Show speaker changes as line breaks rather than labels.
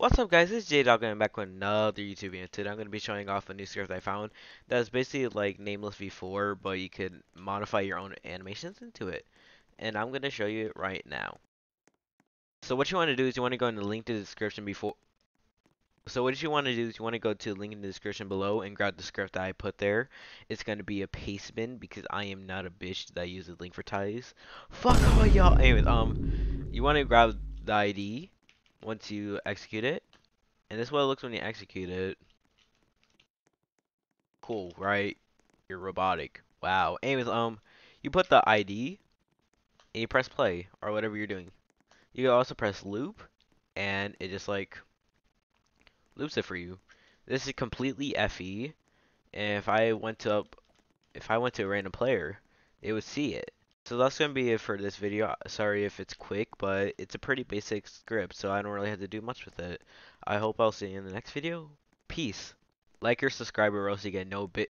What's up guys, it's J-Dog and I'm back with another YouTube video. Today I'm going to be showing off a new script I found that's basically like Nameless V4, but you could modify your own animations into it. And I'm going to show you it right now. So what you want to do is you want to go in the link to the description before... So what you want to do is you want to go to the link in the description below and grab the script that I put there. It's going to be a pastebin because I am not a bitch that uses Linkvertise. Fuck all y'all. Anyways, um, you want to grab the ID once you execute it. And this is what it looks when you execute it. Cool, right? You're robotic. Wow. Anyways, um, you put the ID and you press play or whatever you're doing. You can also press loop and it just like loops it for you. This is completely FE. And if I went to if I went to a random player, it would see it. So that's going to be it for this video. Uh, sorry if it's quick, but it's a pretty basic script, so I don't really have to do much with it. I hope I'll see you in the next video. Peace. Like or subscribe or else you get no bit